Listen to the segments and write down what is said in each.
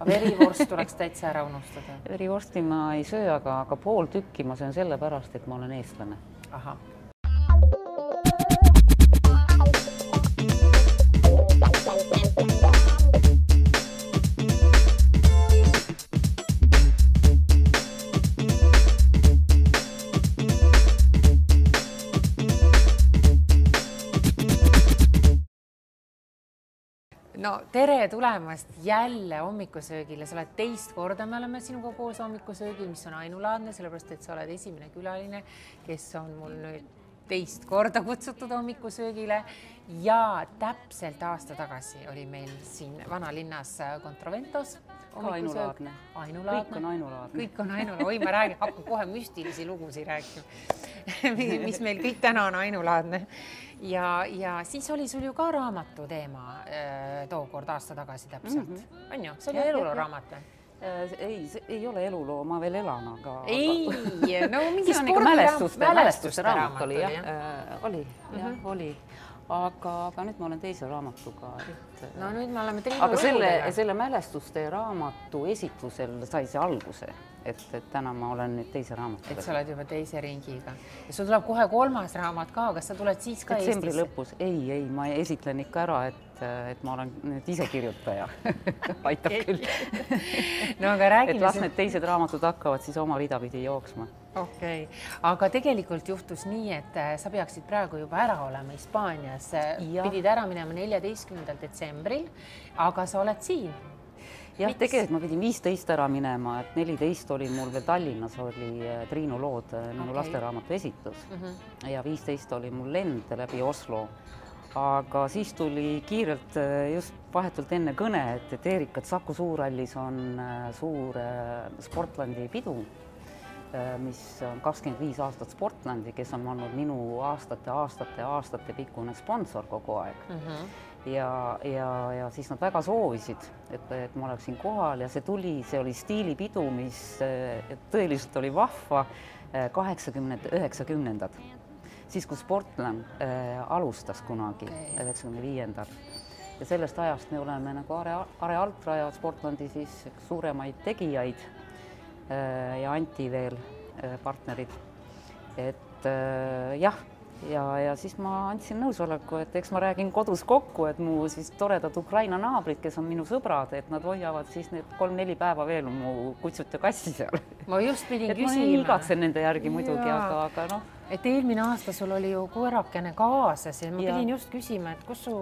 aga verivorst tuleks täitsa ära unustada. verivorsti ma ei söö, aga, aga pool tükki ma söön sellepärast, et ma olen eestlane. ahah no tere tulemast jälle hommikusöögile, sa oled teist korda, me oleme sinuga koos hommikusöögil, mis on ainulaadne, sellepärast et sa oled esimene külaline, kes on mul nüüd teist korda kutsutud hommikusöögile ja täpselt aasta tagasi oli meil siin vanalinnas Controventos. ainulaadne. ainulaadne. kõik on ainulaadne. kõik on ainulaadne, oi, ma räägin, hakkan kohe müstilisi lugusid rääkima mis meil kõik täna on ainulaadne ja, ja siis oli sul ju ka raamatu teema äh, tookord aasta tagasi täpselt mm, -hmm. on ju, see oli eluloo-raamat või? Äh, ei, see ei ole eluloo, ma veel elan, aga. ei no mingi mälestuste, mälestuste raamat oli jah, äh, oli jah, mhm. oli aga, aga nüüd ma olen teise raamatuga, et. no nüüd me oleme. aga selle, selle mälestuste raamatu esitlusel sai see alguse et, et täna ma olen nüüd teise raamatuga. et sa oled juba teise ringiga ja sul tuleb kohe kolmas raamat ka, kas sa tuled siis ka detsembri Eestisse? lõpus, ei, ei, ma esitlen ikka ära, et, et ma olen nüüd ise kirjutaja aitab küll no aga räägime. et las need teised raamatud hakkavad siis oma rida pidi jooksma. okei okay., aga tegelikult juhtus nii, et äh, sa peaksid praegu juba ära olema Hispaanias, pidid ära minema neljateistkümnendal detsembril, aga sa oled siin jah, tegelikult ma pidin viisteist ära minema, et neliteist oli mul veel Tallinnas oli äh, Triinu lood, äh, minu okay. lasteraamatu esitus mm -hmm. ja viisteist oli mul lend läbi Oslo. Aga siis tuli kiirelt äh, just vahetult enne kõne, et, et Eerik, et Saku Suurhallis on suur Sportlandi pidu mis on kakskümmend viis aastat Sportlandi, kes on olnud minu aastate, aastate, aastate pikkune sponsor kogu aeg mm. -hmm ja, ja, ja siis nad väga soovisid, et, et ma oleksin kohal ja see tuli, see oli stiilipidu, mis tõeliselt oli vahva, kaheksakümned, üheksakümnendad, siis kui Sportland äh, alustas kunagi üheksakümne viiendal ja sellest ajast me oleme nagu Are, Are Altra ja Sportlandi siis suuremaid tegijaid äh, ja Anti veel äh, partnerid. et äh, jah ja, ja siis ma andsin nõusoleku, et eks ma räägin kodus kokku, et mu siis toredad Ukraina naabrid, kes on minu sõbrad, et nad hoiavad siis need kolm-neli päeva veel mu kutsut ja kassi seal. ma just pidin et küsima. ma igatsen nende järgi muidugi, aga, aga noh. et eelmine aasta sul oli ju koerakene kaasas ja ma ja. pidin just küsima, et kus su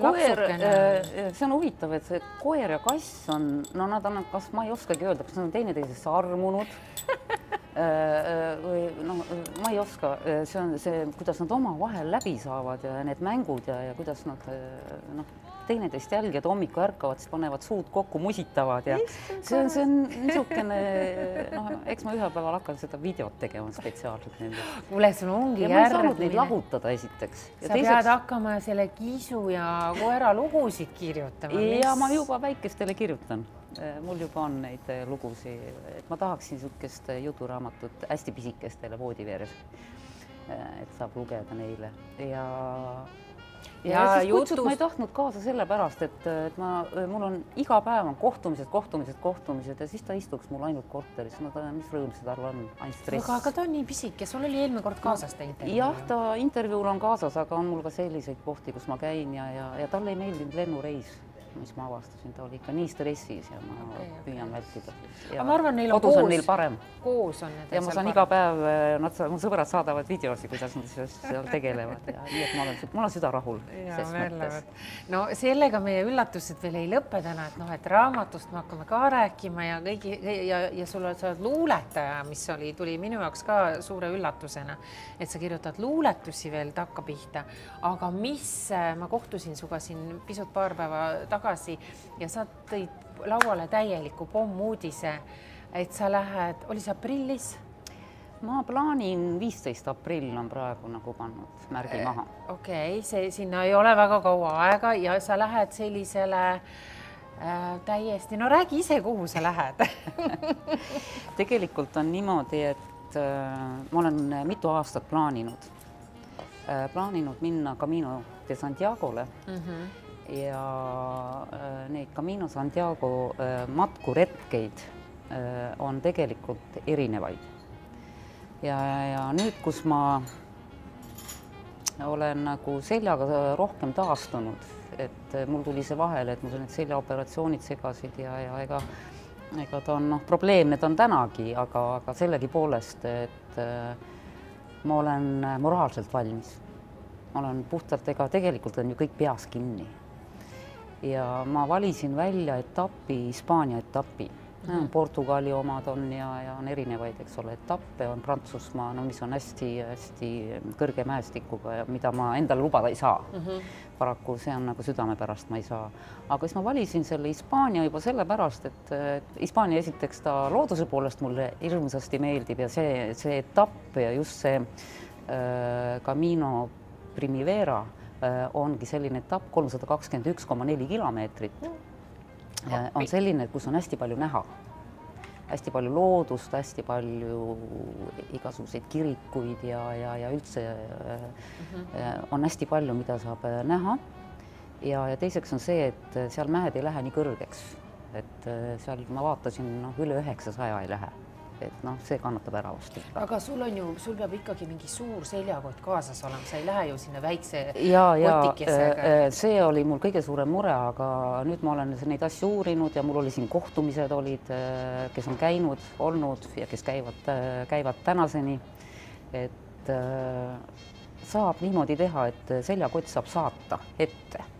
koer, äh, see on huvitav, et see koer ja kass on, no nad on, kas ma ei oskagi öelda, kas nad on teineteisesse armunud või noh, ma ei oska, äh, see on see, kuidas nad omavahel läbi saavad ja need mängud ja, ja kuidas nad noh, teineteist jälgivad, hommikul ärkavad, siis panevad suud kokku, musitavad ja see on, see on niisugune noh, eks ma ühel päeval hakkan seda videot tegema spetsiaalselt nendele. kuule, sul ongi järgmine. ma ei saanud neid lahutada esiteks. sa teiseks... pead hakkama selle kisu ja koera lugusid kirjutama. ja mis... ma juba väikestele kirjutan Äh, mul juba on neid äh, lugusid, et ma tahaksin niisugust äh, juturaamatut hästi pisikestele voodi veres. et saab lugeda neile ja ja, ja kutsud ma ei tahtnud kaasa sellepärast, et, et ma, mul on iga päev on kohtumised, kohtumised, kohtumised ja siis ta istuks mul ainult korteris, no ta, mis rõõm see tal on, ainult stress. aga, aga ta on nii pisike, sul oli eelmine kord kaasas ta intervjuu? jah, ta intervjuul on kaasas, aga on mul ka selliseid kohti, kus ma käin ja, ja, ja talle ei meeldinud lennureis mis ma avastasin, ta oli ikka nii stressis ja ma okay, püüan okay. vältida. aga ma arvan, neil on kodus koos, on neil parem. koos on need ja ma saan iga päev, eh, nad, mu sõbrad saadavad videosi, kuidas nad seal tegelevad ja nii, et ma olen, mul on süda rahul. no sellega meie üllatused veel ei lõpe täna, et noh, et raamatust me hakkame ka rääkima ja kõigi ja, ja sul oled, sa oled luuletaja, mis oli, tuli minu jaoks ka suure üllatusena, et sa kirjutad luuletusi veel takkapihta, aga mis, ma kohtusin sinuga siin pisut paar päeva tagasi tagasi ja sa tõid lauale täieliku pommuudise, et sa lähed, oli see aprillis? ma plaanin viisteist aprill on praegu nagu pannud märgi maha. okei okay,, see sinna ei ole väga kaua aega ja sa lähed sellisele äh, täiesti, no räägi ise, kuhu sa lähed tegelikult on niimoodi, et äh, ma olen mitu aastat plaaninud äh,, plaaninud minna Camino de Santiago'le mm. -hmm ja äh, neid Camino Santiago äh, matkuretkeid äh, on tegelikult erinevaid. ja, ja nüüd, kus ma olen nagu seljaga rohkem taastunud, et mul tuli see vahele, et mul need seljaoperatsioonid segasid ja, ja ega ega ta on noh, probleemne ta on tänagi, aga, aga sellegipoolest, et ma olen moraalselt valmis. ma olen puhtalt, ega tegelikult on ju kõik peas kinni ja ma valisin välja etapi, Hispaania etapi mm. -hmm. Portugali omad on ja, ja on erinevaid, eks ole, etappe on Prantsusmaa, no mis on hästi-hästi kõrge mäestikuga ja mida ma endale lubada ei saa mm. -hmm. paraku see on nagu südame pärast ma ei saa. aga siis ma valisin selle Hispaania juba sellepärast, et Hispaania esiteks ta looduse poolest mulle hirmsasti meeldib ja see, see etapp ja just see äh, Camino Primavera äh, Äh, ongi selline etapp, kolmsada kakskümmend üks koma neli kilomeetrit. on selline, kus on hästi palju näha, hästi palju loodust, hästi palju igasuguseid kirikuid ja, ja, ja üldse mm -hmm. on hästi palju, mida saab näha. ja, ja teiseks on see, et seal mäed ei lähe nii kõrgeks, et seal ma vaatasin, noh, üle üheksasaja ei lähe et noh, see kannatab ära vast ikka. aga sul on ju, sul peab ikkagi mingi suur seljakott kaasas olema, sa ei lähe ju sinna väikse ja, ja äh, äh, see oli mul kõige suurem mure, aga nüüd ma olen neid asju uurinud ja mul oli siin kohtumised olid, äh, kes on käinud, olnud ja kes käivad, käivad tänaseni. et saab niimoodi teha, et seljakott saab saata ette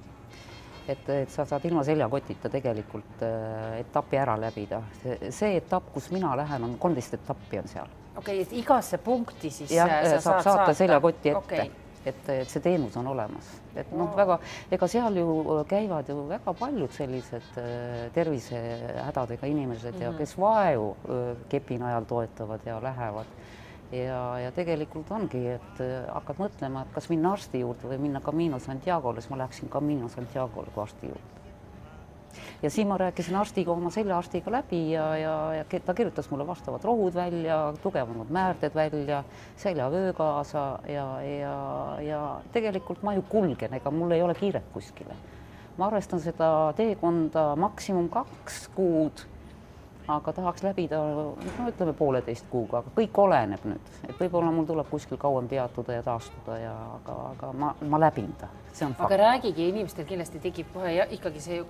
et, et sa saad ilma seljakotita tegelikult äh, etapi ära läbida. see etapp, kus mina lähen, on kolmteist etappi on seal. okei okay,, et igasse punkti siis jah, äh, saab saata, saata seljakoti ette okay et, et see teenus on olemas, et noh, väga, ega seal ju äh, käivad ju väga paljud sellised äh, tervisehädadega inimesed mm -hmm. ja mhm. kes vaevu äh, kepi najal toetavad ja lähevad ja, ja tegelikult ongi, et äh, hakkad mõtlema, et kas minna arsti juurde või minna Camino Santiago'le, siis ma läheksin Camino Santiago'le kui arsti juurde. ja siin ma rääkisin arstiga, oma seljaarstiga läbi ja, ja, ja ta kirjutas mulle vastavad rohud välja, tugevamad määrded välja, seljavöö kaasa ja, ja, ja tegelikult ma ju kulgen, ega mul ei ole kiiret kuskile. ma arvestan seda teekonda maksimum kaks kuud aga tahaks läbida, no ütleme pooleteist kuuga, aga kõik oleneb nüüd, et võib-olla mul tuleb kuskil kauem peatuda ja taastuda ja aga, aga ma, ma läbin ta, see on fakt. aga räägigi, inimestel kindlasti tekib kohe ikkagi see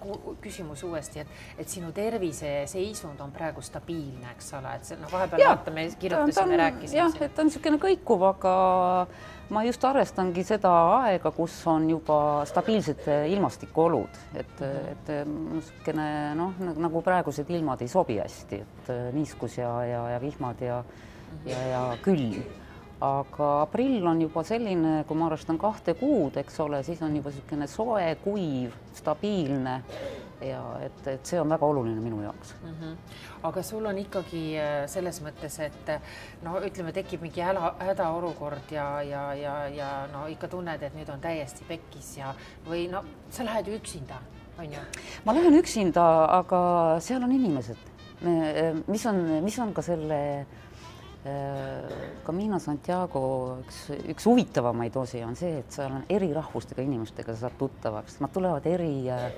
küsimus uuesti, et, et sinu terviseseisund on praegu stabiilne, eks ole, et see noh, vahepeal vaatame, kirjutasime, rääkisime. jah, et ta on niisugune kõikuv, aga ma just arvestangi seda aega, kus on juba stabiilsed ilmastikuolud, et, et niisugune noh, nagu praegused ilmad ei sobi hästi, et niiskus ja, ja, ja vihmad ja, ja, ja külm. aga aprill on juba selline, kui ma arvestan kahte kuud, eks ole, siis on juba niisugune soe, kuiv, stabiilne ja et, et see on väga oluline minu jaoks mm. -hmm. aga sul on ikkagi äh, selles mõttes, et no ütleme, tekib mingi häda, hädaolukord ja, ja, ja, ja no ikka tunned, et nüüd on täiesti pekkis ja või no sa lähed ju üksinda, on ju? ma lähen üksinda, aga seal on inimesed, mis on, mis on ka selle Camino Santiago üks, üks huvitavamaid osi on see, et seal on eri rahvustega inimestega, sa saad tuttavaks, nad tulevad eri äh,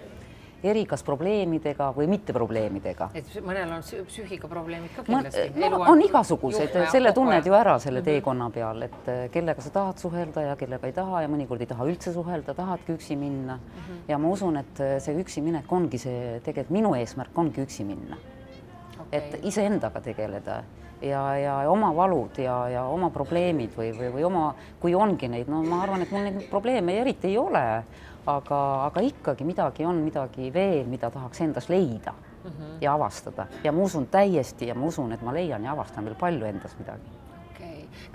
eri kas probleemidega või mitte probleemidega. et mõnel on psüühikaprobleemid ka kindlasti no,. No, on igasuguseid, selle tunned ju ära selle mhm. teekonna peal, et eh, kellega sa tahad suhelda ja kellega ei taha ja mõnikord ei taha üldse suhelda, tahadki üksi minna mm. -hmm. ja ma usun, et eh, see üksi minek ongi see, tegelikult minu eesmärk ongi üksi minna okay.. et iseendaga tegeleda ja, ja oma valud ja, ja oma probleemid või, või, või oma, kui ongi neid, no ma arvan, et mul neid probleeme eriti ei ole aga, aga ikkagi midagi on, midagi veel, mida tahaks endas leida mm -hmm. ja avastada ja ma usun täiesti ja ma usun, et ma leian ja avastan veel palju endas midagi.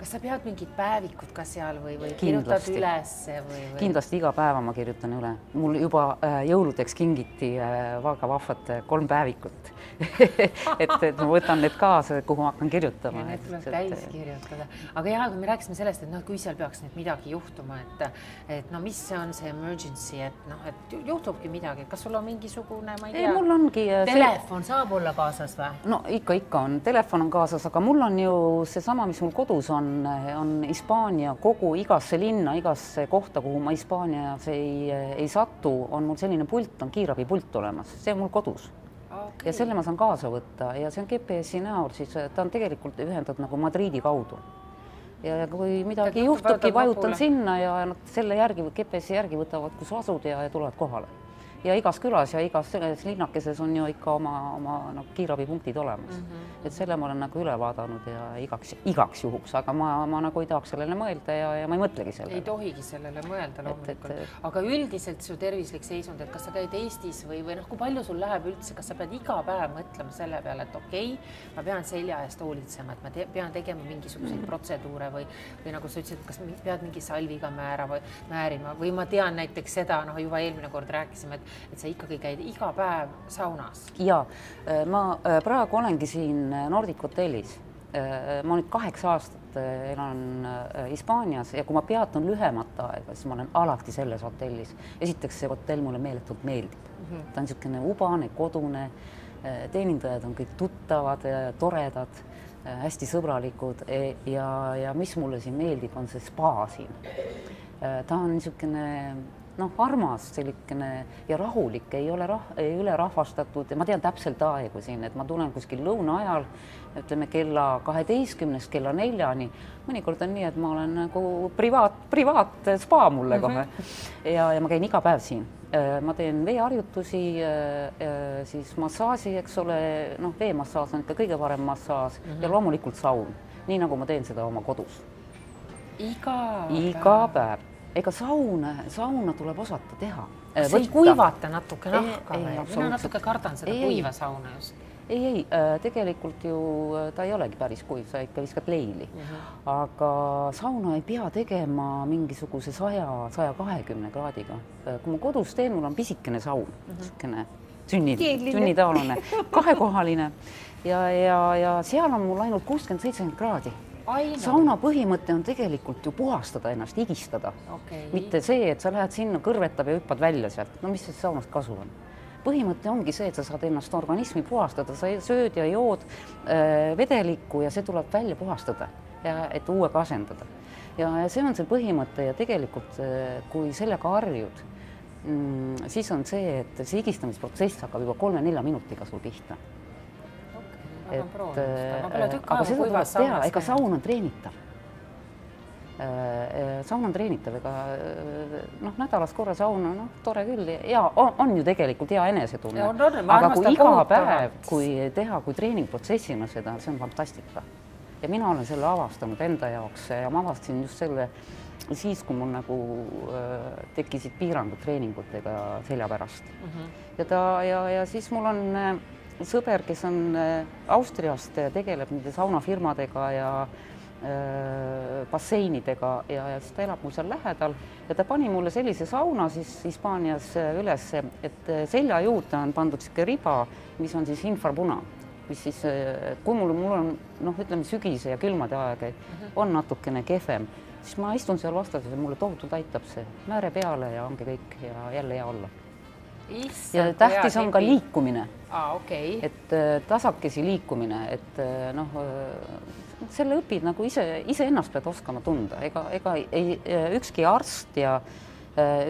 Kas sa pead mingit päevikut ka seal või, või kirjutad üles või, või...? kindlasti iga päeva ma kirjutan üle, mul juba äh, jõuludeks kingiti äh, väga vahvad äh, kolm päevikut et, et ma võtan need kaasa, kuhu ma hakkan kirjutama. Need tuleb täis kirjutada, aga ja kui me rääkisime sellest, et noh, kui seal peaks nüüd midagi juhtuma, et, et no mis see on see emergency, et noh, et juhtubki midagi, kas sul on mingisugune, ma ei tea. mul ongi. Telefon see... saab olla kaasas või? no ikka, ikka on, telefon on kaasas, aga mul on ju seesama, mis mul kodus on, on Hispaania kogu igasse linna, igasse kohta, kuhu ma Hispaanias ei, ei satu, on mul selline pult, on kiirabipult olemas, see on mul kodus. Okay. ja selle ma saan kaasa võtta. Ja see on GPS-i näol, siis ta on tegelikult ühendatud nagu Madriidi kaudu. ja kui midagi juhtubki, vajutan sinna ja nad selle järgi, GPS-i järgi võtavad, kus asud ja, ja tulevad kohale ja igas külas ja igas selles linnakeses on ju ikka oma, oma noh, kiirabipunktid olemas mm. -hmm. et selle ma olen nagu üle vaadanud ja igaks, igaks juhuks, aga ma, ma nagu ei tahaks sellele mõelda ja, ja ma ei mõtlegi sellele. ei tohigi sellele mõelda loomulikult, aga üldiselt su tervislik seisund, et kas sa käid Eestis või, või noh, kui palju sul läheb üldse, kas sa pead iga päev mõtlema selle peale, et okei okay,, ma pean selja eest hoolitsema, et ma te, pean tegema mingisuguseid mm -hmm. protseduure või, või nagu sa ütlesid, kas pead mingi salviga määra või määrima või ma tean näiteks seda, noh, juba eelmine kord rääkisime, et et sa ikkagi käid iga päev saunas? ja äh, ma äh, praegu olengi siin äh, Nordic hotellis. ma nüüd kaheksa aastat elan Hispaanias ja kui ma peatun lühemat aega, siis ma olen alati selles hotellis. esiteks see hotell mulle meeletult meeldib mm, -hmm. ta on niisugune ubane, kodune, teenindajad on kõik tuttavad, toredad hästi sõbralikud e, ja, ja mis mulle siin meeldib, on see spa siin. ta on niisugune noh, armas selline ja rahulik, ei ole rah-, ei ülerahvastatud ja ma tean täpselt aegu siin, et ma tulen kuskil lõuna ajal, ütleme kella kaheteistkümnest kella neljani. mõnikord on nii, et ma olen nagu privaat, privaatspa mulle kohe mm -hmm. ja, ja ma käin iga päev siin. Äh, ma teen veeharjutusi, äh, äh, siis massaaži, eks ole, noh, veemassaaž on ikka kõige parem massaaž mm -hmm. ja loomulikult saun, nii nagu ma teen seda oma kodus. iga iga päev, päev ega sauna, sauna tuleb osata teha. see ei kuivata natuke nahka või? mina natuke kardan seda ei, kuiva sauna just ei, ei äh, tegelikult ju äh, ta ei olegi päris kuiv, sa ikka viskad leili. Mhm. -huh. aga sauna ei pea tegema mingisuguse saja, saja kahekümne kraadiga. Äh, kui ma kodus teen, mul on pisikene saun mhm. niisugune -huh. sünni, sünnitaoline, kahekohaline ja, ja, ja seal on mul ainult kuuskümmend, seitsekümmend kraadi sauna põhimõte on tegelikult ju puhastada ennast, higistada. Okay.. mitte see, et sa lähed sinna, kõrvetab ja hüppad välja sealt, no mis sellest saunast kasu on? põhimõte ongi see, et sa saad ennast organismi puhastada, sa sööd ja jood äh, vedelikku ja see tuleb välja puhastada ja et uuega asendada. ja, ja see on see põhimõte ja tegelikult äh, kui sellega harjud mm,, siis on see, et see higistamisprotsess hakkab juba kolme-nelja minutiga sul pihta et äh, aga seda tuleb teha, ega saun on treenitav äh, äh, saun on treenitav, ega noh, nädalas korra sauna, noh, tore küll ja on, on ju tegelikult hea enesetunne. aga kui iga päev, kui teha, kui treeningprotsessina seda, see on fantastika. ja mina olen selle avastanud enda jaoks ja ma avastasin just selle siis, kui mul nagu äh, tekkisid piirangud treeningutega selja pärast mm. -hmm. ja ta ja, ja siis mul on äh, sõber, kes on äh, Austriast, tegeleb nende saunafirmadega ja äh, basseinidega ja, ja siis ta elab mul seal lähedal ja ta pani mulle sellise sauna siis Hispaanias äh, üles, et selja juurde on pandud niisugune riba, mis on siis infrapuna, mis siis, kui mul, mul on noh, ütleme sügise ja külmade aeg mhm. on natukene kehvem, siis ma istun seal vastas ja mulle tohutult aitab see määre peale ja ongi kõik ja jälle hea olla ja tähtis on ka liikumine ah,. Okay. et äh, tasakesi liikumine, et äh, noh, äh, selle õpid nagu ise, iseennast pead oskama tunda, ega, ega ei, ükski arst ja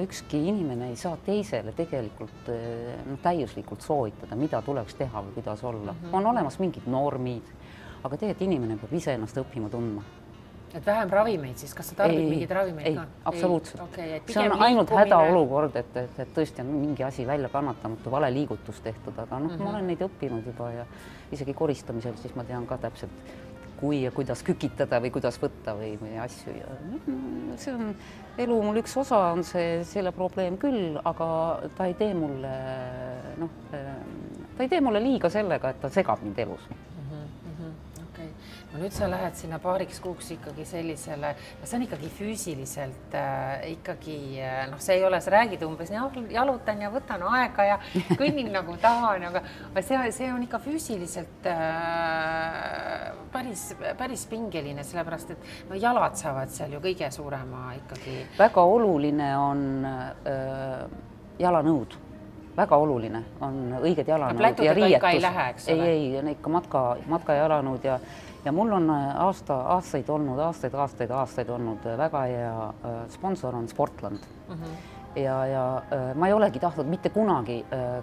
ükski inimene ei saa teisele tegelikult noh, täiuslikult soovitada, mida tuleks teha või kuidas olla mm. -hmm. on olemas mingid normid, aga tegelikult inimene peab iseennast õppima tundma et vähem ravimeid siis, kas sa tarbid ei, mingeid ravimeid ei, ka? absoluutselt okay,. see on ainult hädaolukord, et, et, et tõesti on mingi asi väljakannatamatu, vale liigutus tehtud, aga noh mm, -hmm. ma olen neid õppinud juba ja isegi koristamisel, siis ma tean ka täpselt, kui ja kuidas kükitada või kuidas võtta või, või asju ja noh, see on elu mul üks osa on see, selle probleem küll, aga ta ei tee mulle noh, ta ei tee mulle liiga sellega, et ta segab mind elus no nüüd sa lähed sinna paariks kuuks ikkagi sellisele, see on ikkagi füüsiliselt äh, ikkagi äh, noh, see ei ole, sa räägid umbes jah, jalutan ja võtan aega ja kõnnin nagu tahan, aga see, see on ikka füüsiliselt äh, päris, päris pingeline, sellepärast et no jalad saavad seal ju kõige suurema ikkagi. väga oluline on äh, jalanõud väga oluline on õiged jalanõud ja riietus. ei, ei, ikka matka, matkajalanõud ja ja mul on äh, aasta, aastaid olnud, aastaid, aastaid, aastaid olnud äh, väga hea äh, sponsor on Sportland mm. -hmm ja, ja ma ei olegi tahtnud mitte kunagi,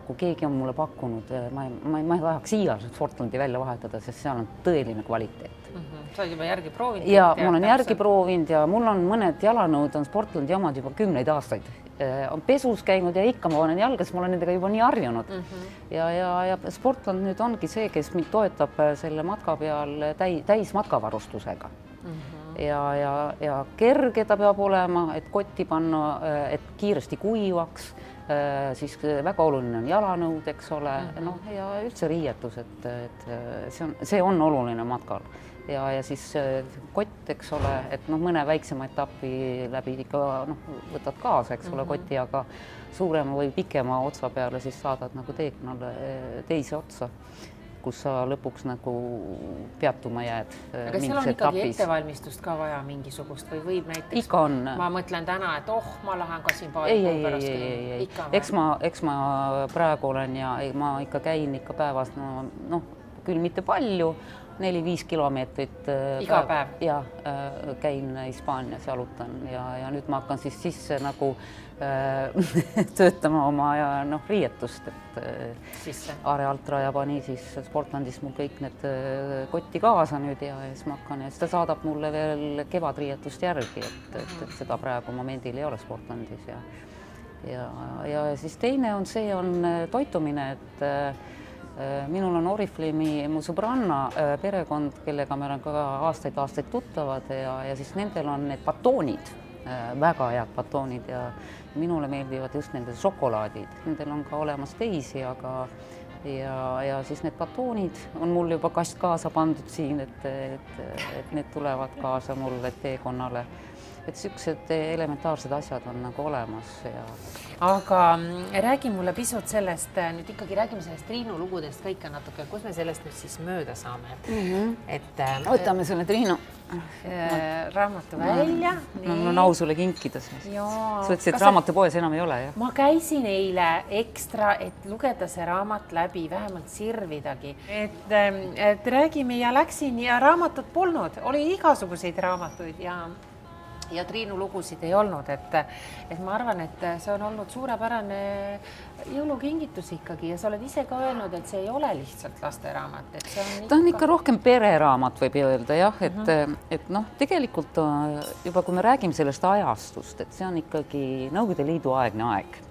kui keegi on mulle pakkunud, ma ei, ma ei, ma ei tahaks iialgi Sportlandi välja vahetada, sest seal on tõeline kvaliteet mm. -hmm. sa oled juba järgi proovinud? ja ma olen järgi proovinud ja mul on mõned jalanõud on Sportlandi omad juba kümneid aastaid on pesus käinud ja ikka ma panen jalga, sest ma olen nendega juba nii harjunud mm. -hmm. ja, ja, ja Sportland nüüd ongi see, kes mind toetab selle matka peal täi-, täismatkavarustusega mm. -hmm. Ja, ja, ja kerge ta peab olema, et kotti panna, äh, et kiiresti kuivaks, siis väga oluline on jalanõud, eks ole mm -hmm., noh, ja üldse riietus, et, et see on, see on oluline matkal ja, ja siis äh, kott, eks ole, et noh, mõne väiksema etapi läbi ikka noh, võtad kaasa, eks ole mm, -hmm. koti, aga suurema või pikema otsa peale siis saadad nagu teekonnale äh, teise otsa kus sa lõpuks nagu peatuma jääd. Äh, aga seal on ikkagi etapis. ettevalmistust ka vaja mingisugust või võib näiteks, ikka on. ma mõtlen täna, et oh, ma lähen ka siin paari kuu pärast. ei, ei, ei, ei, eks ma, eks ma praegu olen ja ma ikka käin ikka päevas no noh, küll mitte palju, neli-viis kilomeetrit. Äh, iga päev? ja äh, käin Hispaanias, jalutan ja, ja nüüd ma hakkan siis sisse nagu äh, töötama oma ja noh, riietust, et. Aare Altra pani siis Sportlandis mul kõik need kotti kaasa nüüd ja, ja siis ma hakkan ja siis ta saadab mulle veel kevadriietust järgi, et, et, et seda praegu momendil ei ole Sportlandis ja ja, ja siis teine on see, on toitumine, et Äh, minul on Oriflame mu sõbranna äh, perekond, kellega me oleme ka aastaid-aastaid tuttavad ja, ja siis nendel on need batoonid, äh, väga head batoonid ja minule meeldivad just nende šokolaadid, nendel on ka olemas teisi, aga ja, ja siis need batoonid on mul juba kast kaasa pandud siin, et, et, et need tulevad kaasa mulle teekonnale et niisugused elementaarsed asjad on nagu olemas ja. aga mm, räägi mulle pisut sellest, äh, nüüd ikkagi räägime sellest Triinu lugudest ka ikka natuke, kus me sellest nüüd siis mööda saame mm, -hmm. et äh,. võtame selle Triinu äh, raamatu välja. mul on au sulle kinkida siis. sa ütlesid, et raamatupoes enam ei ole, jah? ma käisin eile ekstra, et lugeda see raamat läbi, vähemalt sirvidagi, et, ähm, et räägime ja läksin ja raamatut polnud, oli igasuguseid raamatuid ja ja Triinu lugusid ei olnud, et, et ma arvan, et see on olnud suurepärane jõulukingitus ikkagi ja sa oled ise ka öelnud, et see ei ole lihtsalt lasteraamat, et see on ikka... ta on ikka rohkem pereraamat, võib öelda jah, et mm, -hmm. et noh, tegelikult äh, juba kui me räägime sellest ajastust, et see on ikkagi Nõukogude Liidu aegne aeg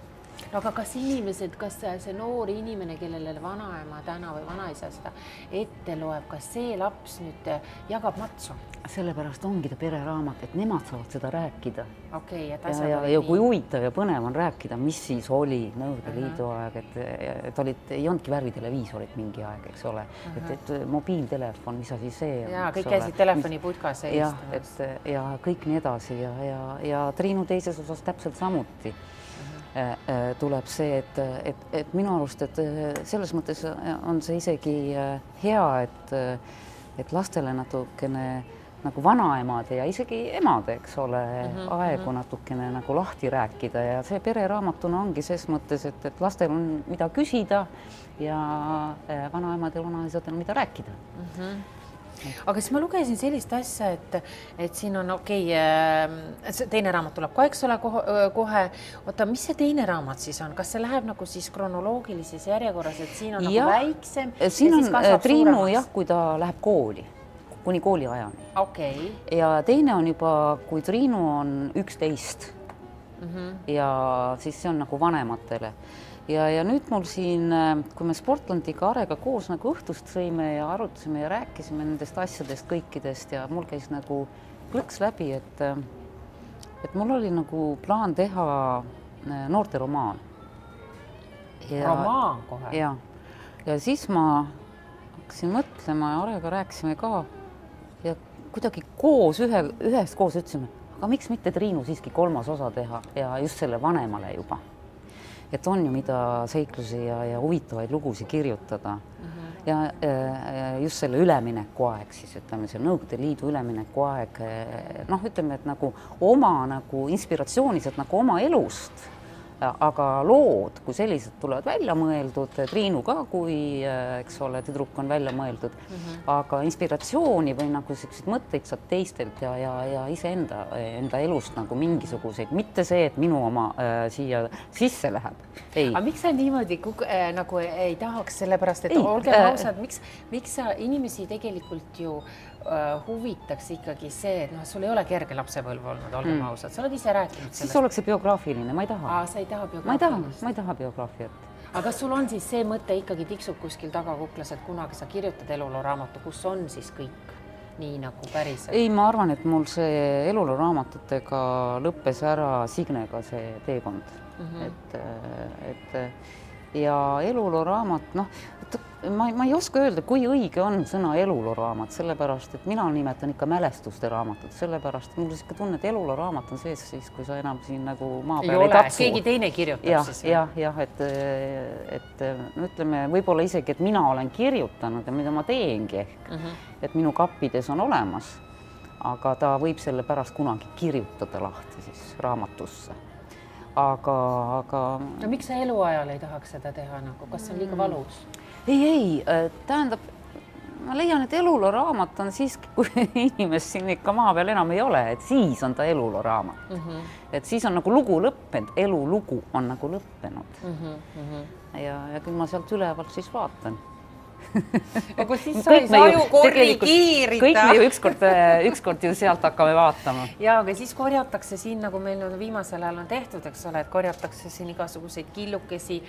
no aga kas inimesed, kas see noor inimene, kellele vanaema täna või vanaisa seda ette loeb, kas see laps nüüd jagab matsu? sellepärast ongi ta pereraamat, et nemad saavad seda rääkida. okei okay,, et asjad ja, ja, ja kui huvitav ja põnev on rääkida, mis siis oli Nõukogude uh -huh. Liidu aeg, et, et olid, ei olnudki värviteleviisorit mingi aeg, eks ole uh, -huh. et, et mobiiltelefon, mis asi see on. ja kõik käisid telefoniputkas jah, et ja kõik nii edasi ja, ja, ja Triinu teises osas täpselt samuti tuleb see, et, et, et minu arust, et äh, selles mõttes on see isegi hea, et, et lastele natukene nagu vanaemade ja isegi emade, eks ole mm, -hmm. aegu natukene nagu lahti rääkida ja see pereraamatuna ongi ses mõttes, et, et lastel on, mida küsida ja vanaemadel, vanaisadel, mida rääkida mm. -hmm aga siis ma lugesin sellist asja, et, et siin on okei okay,, see teine raamat tuleb ka, eks ole, kohe. oota, mis see teine raamat siis on, kas see läheb nagu siis kronoloogilises järjekorras, et siin on ja, nagu väiksem? siin on Triinu jah, kui ta läheb kooli, kuni kooliajani. okei okay.. ja teine on juba, kui Triinu on üksteist mm. -hmm. ja siis see on nagu vanematele ja, ja nüüd mul siin, äh, kui me Sportlandiga Arega koos nagu õhtust sõime ja arutasime ja rääkisime nendest asjadest kõikidest ja mul käis nagu klõks läbi, et äh, et mul oli nagu plaan teha äh, noorteromaan. romaan kohe? ja, ja siis ma hakkasin mõtlema ja Arega rääkisime ka, ja kuidagi koos ühe, üheskoos ütlesime, aga miks mitte Triinu siiski kolmas osa teha ja just selle vanemale juba. et on ju, mida seiklusi ja, ja huvitavaid lugusid kirjutada mm. -hmm ja just selle üleminekuaeg siis ütleme, see Nõukogude Liidu üleminekuaeg, noh, ütleme, et nagu oma nagu inspiratsiooni sealt nagu oma elust aga lood kui sellised tulevad välja mõeldud, Triinu ka, kui eks ole, tüdruk on välja mõeldud mm, -hmm. aga inspiratsiooni või nagu siukseid mõtteid saad teistelt ja, ja, ja iseenda, enda elust nagu mingisuguseid, mitte see, et minu oma äh, siia sisse läheb. aga miks sa niimoodi äh, nagu ei tahaks, sellepärast et ei, olgem äh, ausad, miks, miks sa inimesi tegelikult ju Äh, huvitaks ikkagi see, et noh, sul ei ole kerge lapsepõlv olnud, olgem mm. ausad, sa oled ise rääkinud siis oleks see biograafiline, ma ei taha. sa ei taha biograafilist? ma ei taha, ma ei taha biograafiat. aga kas sul on siis see mõte ikkagi tiksub kuskil tagakuklas, et kunagi sa kirjutad elulooraamatu, kus on siis kõik nii nagu päriselt? ei, ma arvan, et mul see elulooraamatuga lõppes ära Signega see teekond mm, -hmm. et, et ja eluloo-raamat, noh, ma, ma ei oska öelda, kui õige on sõna elulooraamat, sellepärast et mina nimetan ikka mälestuste raamatut, sellepärast mul sihuke tunne, et elulooraamat on sees siis, kui sa enam siin nagu maa peal ei, ei tatsu. keegi teine kirjutab ja, siis. jah, jah, et, et no ütleme, võib-olla isegi, et mina olen kirjutanud ja mida ma teengi ehk mm, -hmm. et minu kappides on olemas, aga ta võib selle pärast kunagi kirjutada lahti siis raamatusse aga, aga. no miks sa eluajal ei tahaks seda teha nagu, kas see on liiga valus? ei, ei, äh, tähendab, ma leian, et eluloo-raamat on siiski, kui inimest siin ikka maa peal enam ei ole, et siis on ta eluloo-raamat mm. -hmm. et siis on nagu lugu lõppenud, elulugu on nagu lõppenud mm. -hmm. ja, ja küll ma sealt ülevalt siis vaatan aga siis sa ei saa ju korrigeerida. kõik me ju ükskord, äh, ükskord ju sealt hakkame vaatama. ja, aga siis korjatakse siin, nagu meil on viimasel ajal on tehtud, eks ole, et korjatakse siin igasuguseid killukesi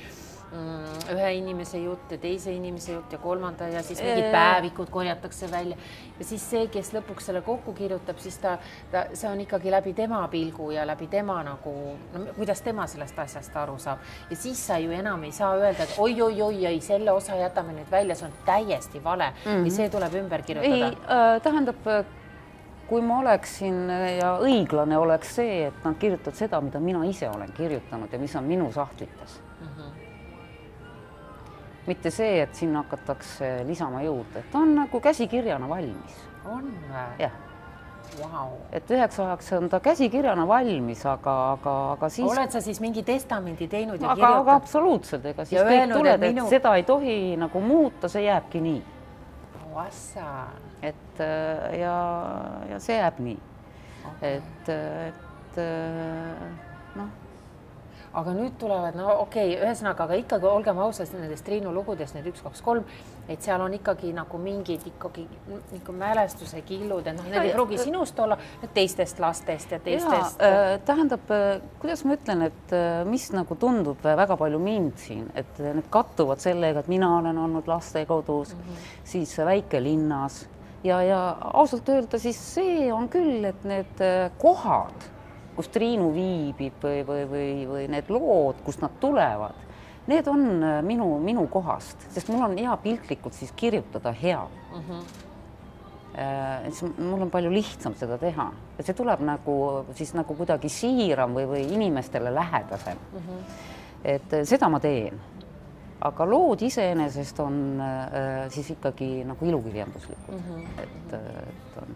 ühe inimese jutt ja teise inimese jutt ja kolmanda ja siis mingid päevikud korjatakse välja. Ja siis see, kes lõpuks selle kokku kirjutab, siis ta, ta, see on ikkagi läbi tema pilgu ja läbi tema nagu, no kuidas tema sellest asjast aru saab. Ja siis sa ju enam ei saa öelda, et oi-oi-oi, ei selle osa jätame nüüd välja, see on täiesti vale. Mm -hmm. ja see tuleb ümber kirjutada. ei äh,, tähendab kui ma oleksin ja õiglane oleks see, et nad kirjutavad seda, mida mina ise olen kirjutanud ja mis on minu sahtlites mitte see, et sinna hakatakse lisama juurde, ta on nagu käsikirjana valmis. on või? jah wow.. et üheks ajaks on ta käsikirjana valmis, aga, aga, aga siis. oled sa siis mingi testamendi teinud ja aga, kirjutanud? aga absoluutselt, ega siis ja kõik öelnud, tuleb, et minu... seda ei tohi nagu muuta, see jääbki nii. et äh, ja, ja see jääb nii okay.. et, et noh aga nüüd tulevad, no okei okay,, ühesõnaga, aga ikkagi olgem ausad nendest Triinu lugudest, need üks, kaks, kolm, et seal on ikkagi nagu mingid ikkagi nagu mälestuse killud, et noh, need ei pruugi sinust olla, teistest lastest ja teistest. Äh, tähendab, äh, kuidas ma ütlen, et äh, mis nagu tundub väga palju mind siin, et need kattuvad sellega, et mina olen olnud lastekodus mm, -hmm. siis väikelinnas ja, ja ausalt öelda, siis see on küll, et need kohad kus Triinu viibib või, või, või, või need lood, kust nad tulevad, need on äh, minu, minu kohast, sest mul on hea piltlikult siis kirjutada hea mm. -hmm. siis mul on palju lihtsam seda teha see tuleb nagu siis nagu kuidagi siiram või, või inimestele lähedasem mm. -hmm. et äh, seda ma teen aga lood iseenesest on äh, siis ikkagi nagu ilukirjanduslikud mm, -hmm. et, et on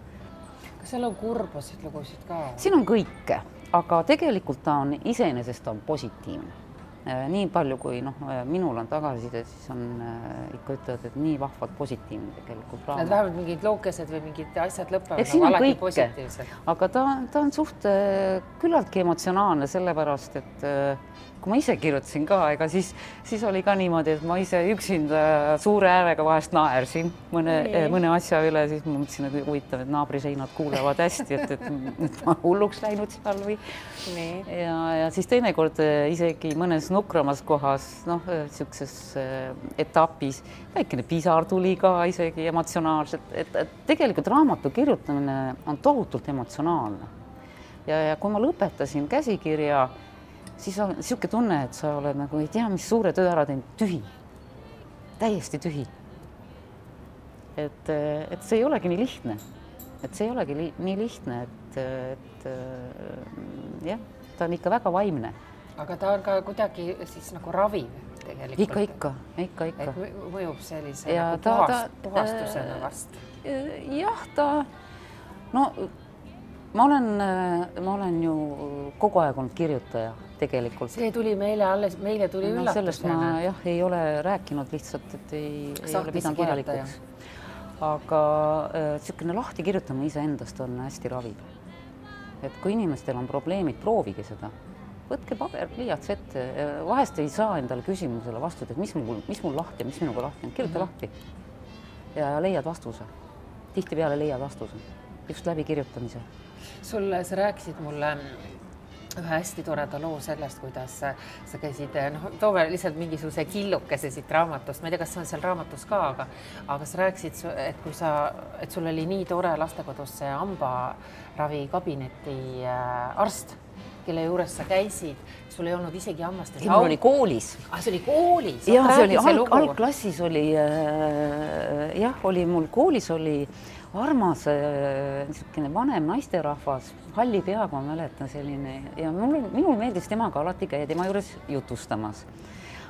kas seal on kurbasid lugusid ka? siin on kõike, aga tegelikult ta on iseenesest on positiivne. Äh, nii palju, kui noh, äh, minul on tagasisidet, siis on äh, ikka ütlevad, et nii vahvalt positiivne tegelikult. Need vähemalt mingid lookesed või mingid asjad lõpevad nagu alati positiivselt. aga ta, ta on suht küllaltki emotsionaalne, sellepärast et kui ma ise kirjutasin ka, ega siis, siis oli ka niimoodi, et ma ise üksinda suure häälega vahest naersin mõne, mõne asja üle, siis ma mõtlesin, et huvitav, et naabriseinad kuulevad hästi, et, et nüüd ma hulluks läinud seal või. ja, ja siis teinekord isegi mõnes nukramas kohas, noh, niisuguses eh, etapis väikene pisar tuli ka isegi emotsionaalselt, et, et tegelikult raamatu kirjutamine on tohutult emotsionaalne. ja, ja kui ma lõpetasin käsikirja siis on niisugune tunne, et sa oled nagu ei tea, mis suure töö ära teinud, tühi, täiesti tühi. et, et see ei olegi nii lihtne et see ei olegi li nii lihtne, et, et äh, jah, ta on ikka väga vaimne. Aga ta on ka kuidagi siis nagu raviv tegelikult. ikka, ikka, ikka, ikka. mõjub sellise ja nagu ta, puhast, ta, puhastusena vast. jah, ta no ma olen, ma olen ju kogu aeg olnud kirjutaja tegelikult. see tuli meile alles, meile tuli no, üllatusena. sellest ma jah, ei ole rääkinud lihtsalt, et ei, ei ole pidanud vajalikuks. aga niisugune äh, lahti kirjutamine iseendast on hästi raviv. et kui inimestel on probleemid, proovige seda, võtke paber, pliiats ette, vahest ei saa endale küsimusele vastust, et mis mul, mis mul lahti on, mis minuga lahti on, kirjuta mm -hmm. lahti ja leiad vastuse. tihtipeale leiad vastuse just läbi kirjutamise. sul, sa rääkisid mulle ühe hästi toreda loo sellest, kuidas sa käisid, noh, toome lihtsalt mingisuguse killukese siit raamatust, ma ei tea, kas see on seal raamatus ka, aga, aga sa rääkisid, et kui sa, et sul oli nii tore lastekodus see hambaravikabineti äh, arst, kelle juures sa käisid, sul ei olnud isegi hammastes. mul oli koolis. ah, see oli koolis? ja see oli alg, algklassis oli äh, jah, oli mul koolis oli armas äh, niisugune vanem naisterahvas, halli peaga, ma mäletan selline ja mul, minul meeldis temaga alati käia tema juures jutustamas.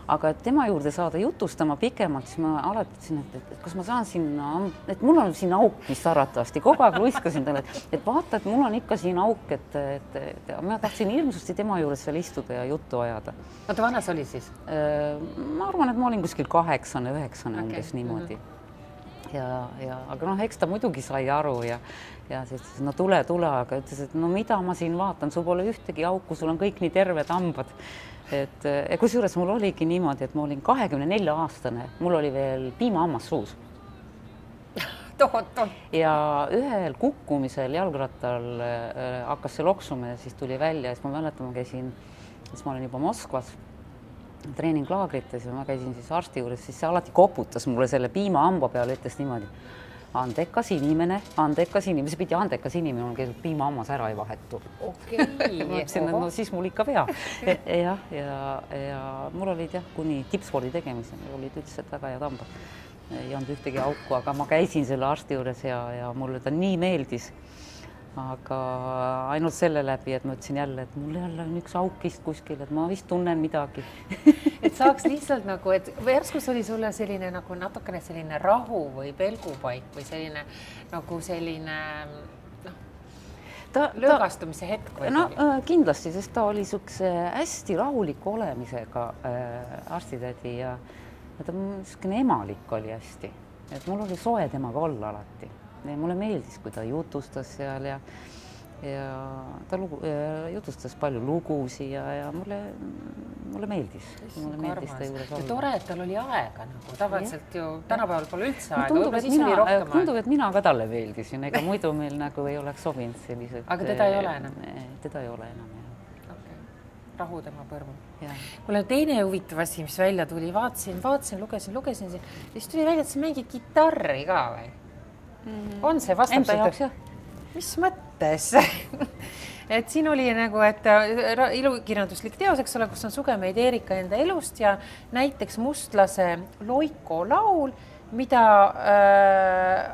Aga et tema juurde saada jutustama pikemalt, siis ma alati ütlesin, et, et, et kas ma saan sinna, et mul on siin auk vist arvatavasti, kogu aeg luiskasin talle, et vaata, et mul on ikka siin auk, et, et, et ma tahtsin hirmsasti tema juures seal istuda ja juttu ajada. oota, vana sa oli siis? Äh, ma arvan, et ma olin kuskil kaheksane, üheksane okay. umbes niimoodi mm. -hmm ja, ja aga noh, eks ta muidugi sai aru ja, ja siis ütles, no tule, tule, aga ütles, et no mida ma siin vaatan, sul pole ühtegi auku, sul on kõik nii terved hambad. Et kusjuures mul oligi niimoodi, et ma olin kahekümne nelja aastane, mul oli veel piimahammas suus tohutu. ja ühel kukkumisel jalgrattal äh, hakkas see loksuma ja siis tuli välja ja siis ma mäletan, ma käisin, siis ma olin juba Moskvas treeninglaagrites ja ma käisin siis arsti juures, siis see alati koputas mulle selle piimahamba peale, ütles niimoodi. Andekas inimene, andekas inimene, see pidi andekas inimene olema, kes piimahammas ära ei vahetu. okei okay. ma ütlesin, et no siis mul ikka vea. E, jah, ja, ja, ja mul olid jah, kuni tippspordi tegemiseni olid üldiselt väga head hambad. ei olnud ühtegi auku, aga ma käisin selle arsti juures ja, ja mulle ta nii meeldis aga ainult selle läbi, et ma ütlesin jälle, et mul jälle on üks auk vist kuskil, et ma vist tunnen midagi. Et saaks lihtsalt nagu, et järsku see oli sulle selline nagu natukene selline rahu või pelgupaik või selline nagu selline noh, ta, löögastumise hetk või? no äh, kindlasti, sest ta oli niisuguse hästi rahuliku olemisega äh, arstitädi ja, ja ta niisugune emalik oli hästi, et mul oli soe temaga olla alati ja mulle meeldis, kui ta jutustas seal ja ja ta lugu, jutustas palju lugusid ja, ja mulle, mulle meeldis, mulle meeldis ta juures olla. tore, et tal oli aega nagu tavaliselt ju tänapäeval pole üldse aega. tundub, et mina, tundub, et mina ka talle meeldisin, ega muidu meil nagu ei oleks sobinud sellised. aga teda ei ole enam? teda ei ole enam jah okay.. rahu tema põrmul. kuule, teine huvitav asi, mis välja tuli, vaatasin, vaatasin, lugesin, lugesin, siis tuli välja, et sa mängid kitarri ka või? Mm. on see vastab mis mõttes? Et siin oli nagu, et äh, ilukirjanduslik teos, eks ole, kus on sugemeid Erika enda elust ja näiteks mustlase Loiko laul, mida äh,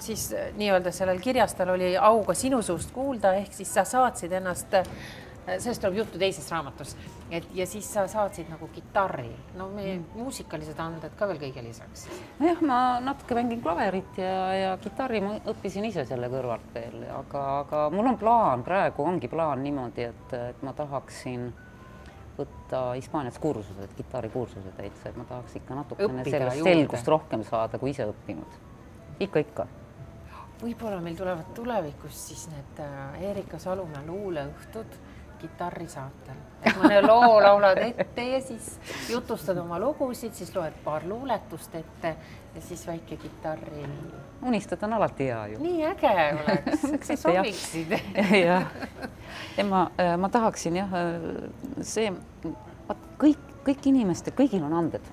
siis nii-öelda sellel kirjastel oli au ka sinu suust kuulda, ehk siis sa saatsid ennast äh, sellest tuleb juttu teises raamatus, et ja siis sa saatsid nagu kitarri, no meie mm. muusikalised anded ka veel kõige lisaks. nojah, ma natuke mängin klaverit ja, ja kitarri ma õppisin ise selle kõrvalt veel, aga, aga mul on plaan, praegu ongi plaan niimoodi, et, et ma tahaksin võtta Hispaanias kursused, kitarrikursused täitsa, et ma tahaks ikka natukene sellest selgust rohkem saada, kui ise õppinud. ikka, ikka võib-olla meil tulevad tulevikus siis need äh, Erika Salumäe luuleõhtud kitarrisaatel, et mõne loo laulad ette ja siis jutustad oma lugusid, siis loed paar luuletust ette ja siis väike kitarri. unistada on alati hea ju. nii äge oleks, et sa sobiksid. jah, ja ma, äh, ma tahaksin jah, äh, see, vaat kõik, kõik inimestel, kõigil on anded,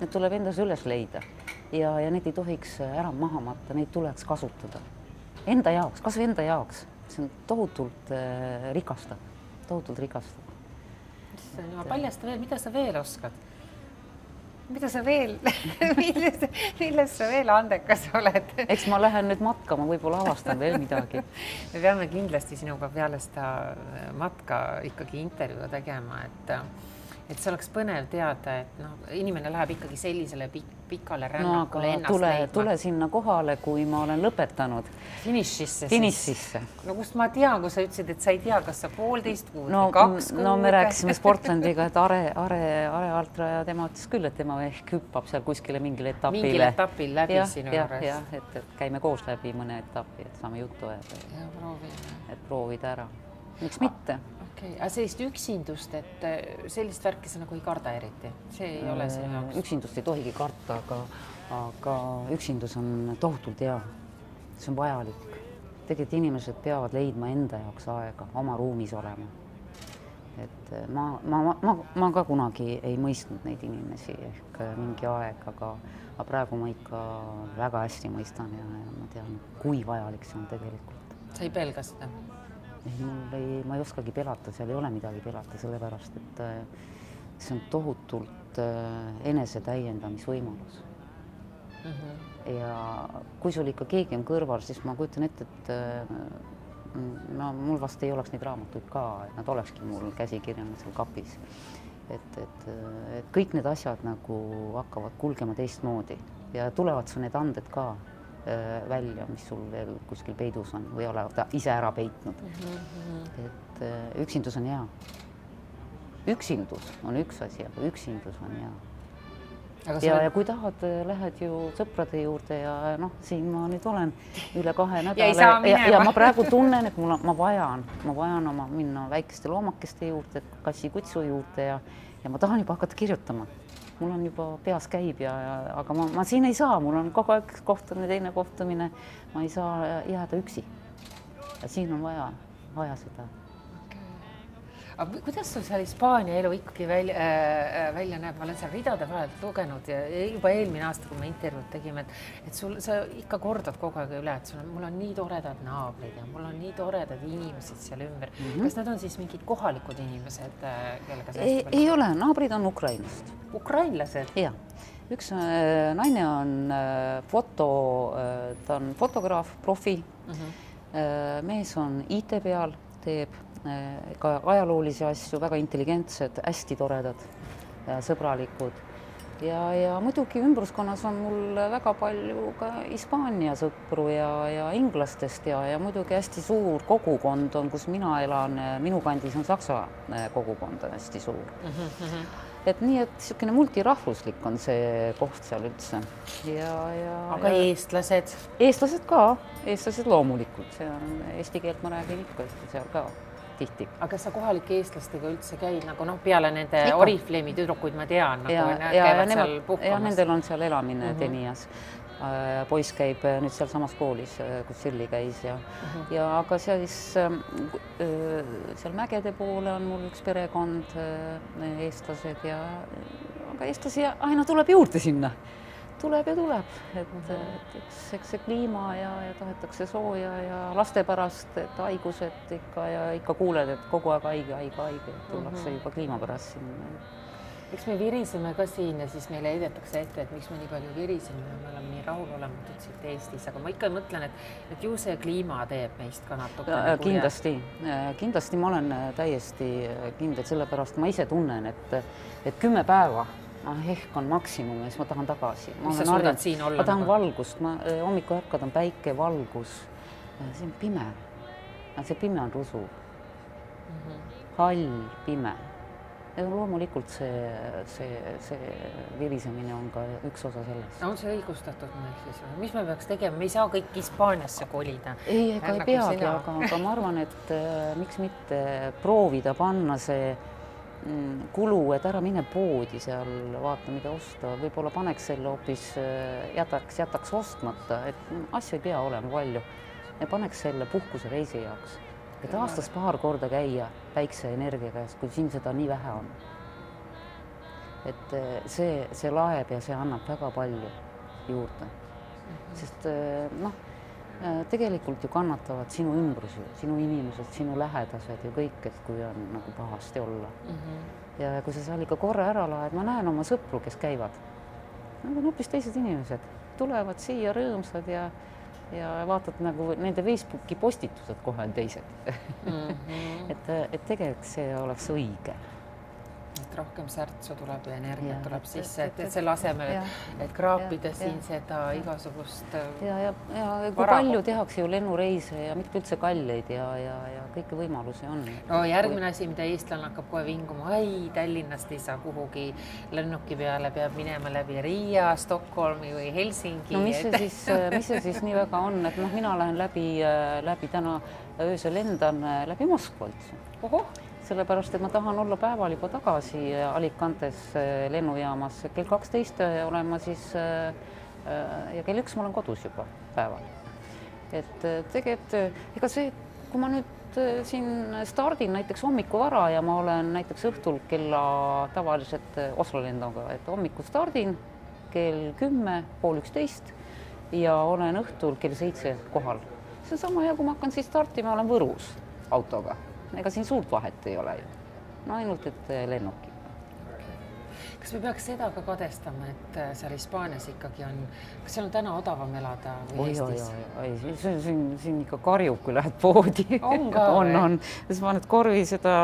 need tuleb endas üles leida ja, ja neid ei tohiks ära maha matta, neid tuleks kasutada. Enda jaoks, kasvõi enda jaoks, see on tohutult äh, rikastav tohutult rikastab. issand jumal, paljasta veel, mida sa veel oskad? mida sa veel milles, milles sa veel andekas oled? eks ma lähen nüüd matkama, võib-olla avastan veel midagi me peame kindlasti sinuga peale seda matka ikkagi intervjuu tegema, et et see oleks põnev teada, et noh, inimene läheb ikkagi sellisele pik pikale rännakule no, ennast tule, leidma. tule sinna kohale, kui ma olen lõpetanud. finišisse. finišisse. no kust ma tean, kui sa ütlesid, et sa ei tea, kas sa poolteist kuud no, või kaks kuud. no me rääkisime Sportlandiga, et Are, Are, Are Altra ja tema ütles küll, et tema ehk hüppab seal kuskile mingile etapile. mingil etapil läbi ja, sinu ja, juures. jah, et, et käime koos läbi mõne etapi, et saame juttu ajada. ja proovime. et proovida ära, miks mitte okei okay., aga sellist üksindust, et äh, sellist värki sa nagu ei karda eriti, see ei ole sinu jaoks? üksindust ei tohigi karta, aga, aga üksindus on tohutult hea. see on vajalik. tegelikult inimesed peavad leidma enda jaoks aega, oma ruumis olema. et äh, ma, ma, ma, ma, ka kunagi ei mõistnud neid inimesi ehk äh, mingi aeg, aga, aga praegu ma ikka väga hästi mõistan ja, ja ma tean, kui vajalik see on tegelikult. sa ei pelga seda? Mul ei, ma ei oskagi pelata, seal ei ole midagi pelata, sellepärast et äh, see on tohutult äh, enesetäiendamisvõimalus mm. -hmm. ja kui sul ikka keegi on kõrval, siis ma kujutan ette, et äh, no mul vast ei oleks neid raamatuid ka, et nad olekski mul käsikirjana seal kapis. et, et, et kõik need asjad nagu hakkavad kulgema teistmoodi ja tulevad su need anded ka välja, mis sul veel kuskil peidus on või oled ta ise ära peitnud mm. -hmm. et äh, üksindus on hea. üksindus on üks asi, aga üksindus on hea. ja, ja, ja kui tahad, äh, lähed ju sõprade juurde ja noh, siin ma nüüd olen üle kahe nädala ja, ja, ja ma praegu tunnen, et mul on, ma vajan, ma vajan oma minna väikeste loomakeste juurde, kassi-kutsu juurde ja, ja ma tahan juba hakata kirjutama mul on juba peas käib ja, ja aga ma, ma siin ei saa, mul on kogu aeg kohtumine, teine kohtumine, ma ei saa jääda üksi. siin on vaja, vaja seda aga kuidas sul seal Hispaania elu ikkagi välja äh,, välja näeb, ma olen seal ridade vahelt lugenud ja juba eelmine aasta, kui me intervjuud tegime, et, et sul, sa ikka kordad kogu aeg üle, et sul on, mul on nii toredad naabrid ja mul on nii toredad inimesed seal ümber mm. -hmm. kas need on siis mingid kohalikud inimesed, äh, kellega sa ei, ei ole, naabrid on Ukrainast. ukrainlased? jah üks äh, naine on äh, foto äh,, ta on fotograaf, profi mm. -hmm. Äh, mees on IT peal, teeb Äh, ka ajaloolisi asju, väga intelligentsed, hästi toredad, sõbralikud ja, ja muidugi ümbruskonnas on mul väga palju ka Hispaania sõpru ja, ja inglastest ja, ja muidugi hästi suur kogukond on, kus mina elan, minu kandis on saksa äh, kogukond on hästi suur mm. -hmm. et nii, et niisugune multirahvuslik on see koht seal üldse ja, ja. aga ja, eestlased? eestlased ka, eestlased loomulikult, see on eesti keelt ma räägin ikka seal ka tihti. aga kas sa kohalike eestlastega üldse käid nagu noh, peale nende Oriflame'i tüdrukuid ma tean nagu,, ja, ja, ja nemad, ja nendel on seal elamine mm -hmm. Tenias äh, poiss käib äh, nüüd sealsamas koolis, äh, kus Sirli käis ja mm, -hmm. ja aga siis ähm, seal mägede poole on mul üks perekond, eestlased ja aga eestlasi aina tuleb juurde sinna tuleb ja tuleb, et, et eks, eks see kliima ja, ja tahetakse sooja ja laste pärast, et haigused ikka ja ikka kuuled, et kogu aeg haige, haige, haige, et tullakse mm -hmm. juba kliima pärast sinna. eks me viriseme ka siin ja siis meile heidetakse ette, et miks me nii palju viriseme ja me oleme nii rahulolematud siit Eestis, aga ma ikka mõtlen, et, et ju see kliima teeb meist ka natuke. Nagu kindlasti, kindlasti ma olen täiesti kindel, sellepärast ma ise tunnen, et, et kümme päeva ah ehk on maksimum ja siis ma tahan tagasi. mis sa suudad siin olla? ma tahan nagu? valgust, ma hommikul ärkad, on päike, valgus. see on pime. see pime on rusuv mm. -hmm. hall, pime. ja loomulikult see, see, see virisemine on ka üks osa sellest. on see õigustatud meil siis või? mis me peaks tegema, me ei saa kõik Hispaaniasse kolida. ei, ega ei nagu peagi, aga, aga ma arvan, et äh, miks mitte proovida panna see kulu, et ära mine poodi seal, vaata, mida osta, võib-olla paneks selle hoopis, äh, jätaks, jätaks ostmata, et asju ei pea olema palju. Ja paneks selle puhkusereisi jaoks, et aastas paar korda käia päikseenergia käes, kui siin seda nii vähe on. et äh, see, see laeb ja see annab väga palju juurde, mhm. sest äh, noh tegelikult ju kannatavad sinu ümbrus ju, sinu inimesed, sinu lähedased ju kõik, et kui on nagu pahasti olla mm. -hmm. ja kui sa seal ikka korra ära laed, ma näen oma sõpru, kes käivad nad on hoopis teised inimesed, tulevad siia rõõmsad ja ja vaatad nagu nende Facebooki postitused kohe on teised mm. -hmm. et, et tegelikult see oleks õige et rohkem särtsu tuleb ja energiat tuleb et, sisse, et, et selle asemel, et, et kraapida ja, siin ja, seda ja, igasugust. Äh, ja, ja, ja kui vara... palju tehakse ju lennureise ja mitte üldse kalleid ja, ja, ja kõiki võimalusi on. no järgmine kui... asi, mida eestlane hakkab kohe vinguma, ai Tallinnast ei saa kuhugi lennuki peale, peab minema läbi Riia, Stockholmi või Helsingi. no mis see siis, mis see siis nii väga on, et noh, mina lähen läbi, äh, läbi täna öösel lendan äh, läbi Moskva üldse. ohoh sellepärast et ma tahan olla päeval juba tagasi Alicantes äh, lennujaamas, kell kaksteist äh, olen ma siis äh, ja kell üks ma olen kodus juba päeval. et tegelikult ega see, kui ma nüüd siin stardin näiteks hommikul vara ja ma olen näiteks õhtul kella tavaliselt Oslo lennuga, et hommikul stardin kell kümme, pool üksteist ja olen õhtul kell seitse kohal. see on sama hea, kui ma hakkan siis startima, olen Võrus autoga ega siin suurt vahet ei ole ju. no ainult, et eh, lennukid kas me peaks seda ka kadestama, et eh, seal Hispaanias ikkagi on, kas seal on täna odavam elada või oi, Eestis? oi, oi, siin, siin, siin ikka karjub, kui lähed poodi. on on, on, siis paned korvi seda,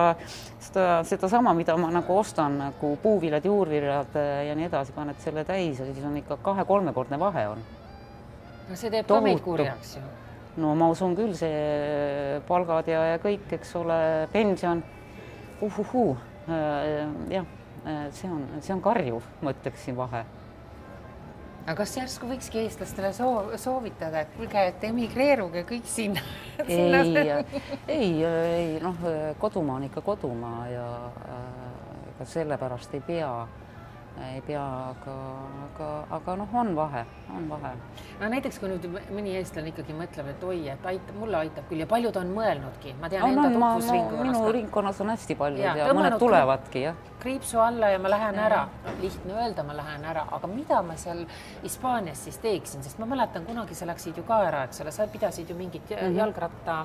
seda, sedasama, mida ma nagu ostan nagu puuviljad, juurviljad eh, ja nii edasi, paned selle täis ja siis on ikka kahe-kolmekordne vahe on. no see teeb Tohutu. ka meid kurjaks ju no ma usun küll, see palgad ja, ja kõik, eks ole, pension. Uhuhuu, äh, jah, äh, see on, see on karjuv, ma ütleksin vahe. Aga kas järsku võikski eestlastele soov, soovitada, et kuulge, et emigreeruge kõik sinna ei, ei, ei noh, kodumaa on ikka kodumaa ja ega äh, sellepärast ei pea ei pea, aga, aga, aga noh, on vahe, on vahe. no näiteks, kui nüüd mõni eestlane ikkagi mõtleb, et oi, et aitab, mulle aitab küll ja paljud on mõelnudki, ma tean oh, enda no, tutvusringkonnas. minu ringkonnas on hästi paljud ja, ja mõned tulevadki, jah kriipsu alla ja ma lähen ära. lihtne öelda, ma lähen ära, aga mida ma seal Hispaanias siis teeksin, sest ma mäletan, kunagi sa läksid ju ka ära, eks ole, sa pidasid ju mingit mm -hmm. jalgratta.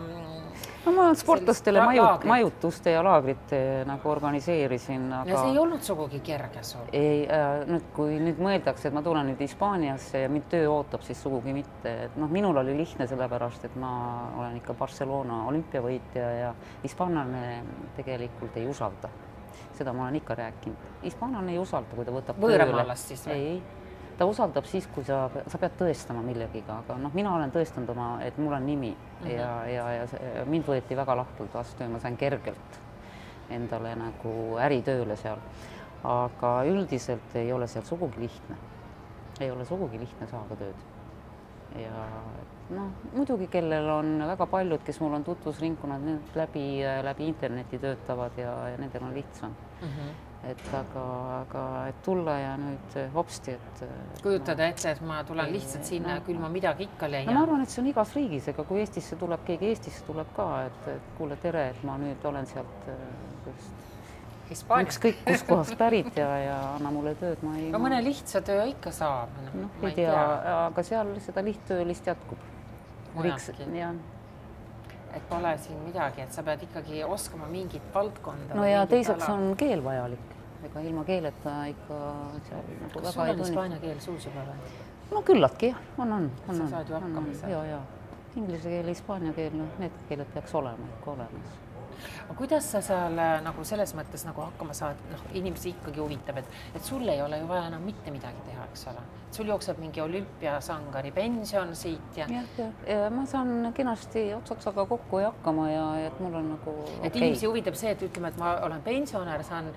No ma sportlastele majut, majutuste ja laagrite nagu organiseerisin aga.... ja see ei olnud sugugi kerge sul? ei äh,, nüüd kui nüüd mõeldakse, et ma tulen nüüd Hispaaniasse ja mind töö ootab, siis sugugi mitte, et noh, minul oli lihtne sellepärast, et ma olen ikka Barcelona olümpiavõitja ja hispaanlane tegelikult ei usalda seda ma olen ikka rääkinud. hispaanlane ei usalda, kui ta võtab võõramaalast siis või? ei, ta usaldab siis, kui sa, sa pead tõestama millegiga, aga noh, mina olen tõestanud oma, et mul on nimi mm -hmm. ja, ja, ja see, mind võeti väga lahkelt vastu ja ma sain kergelt endale nagu äritööle seal. aga üldiselt ei ole seal sugugi lihtne. ei ole sugugi lihtne saada tööd. ja noh, muidugi, kellel on väga paljud, kes mul on tutvusringkonnad, need läbi, läbi interneti töötavad ja, ja nendel on lihtsam mm. -hmm. et aga, aga et tulla ja nüüd hopsti, et. kujutada no, ette, et ma tulen lihtsalt sinna no, küll ma midagi ikka leian. no ma arvan, et see on igas riigis, ega kui Eestisse tuleb keegi, Eestisse tuleb ka, et, et kuule, tere, et ma nüüd olen sealt just ükskõik kuskohast pärit ja, ja anna mulle tööd, ma ei. aga mõne lihtsa töö ikka saab. noh, ei tea, aga seal seda lihttöölist jätkub mujalgi. jah et pole siin midagi, et sa pead ikkagi oskama mingit valdkonda. no ja teiseks ala. on keel vajalik, ega ilma keeleta ikka seal nagu kas sul on hispaania keel suus juba või? no küllaltki jah, on, on, on. sa saad ju hakkama seal? ja, ja inglise keel, hispaania keel, noh, need keeled peaks olema ikka olemas aga kuidas sa seal äh, nagu selles mõttes nagu hakkama saad, noh, inimesi ikkagi huvitab, et, et sul ei ole ju vaja enam mitte midagi teha, eks ole. sul jookseb mingi olümpiasangari pension siit ja. jah, jah, ja ma saan kenasti ots otsaga kokku ja hakkama ja, ja et mul on nagu. et okay. inimesi huvitab see, et ütleme, et ma olen pensionär, saan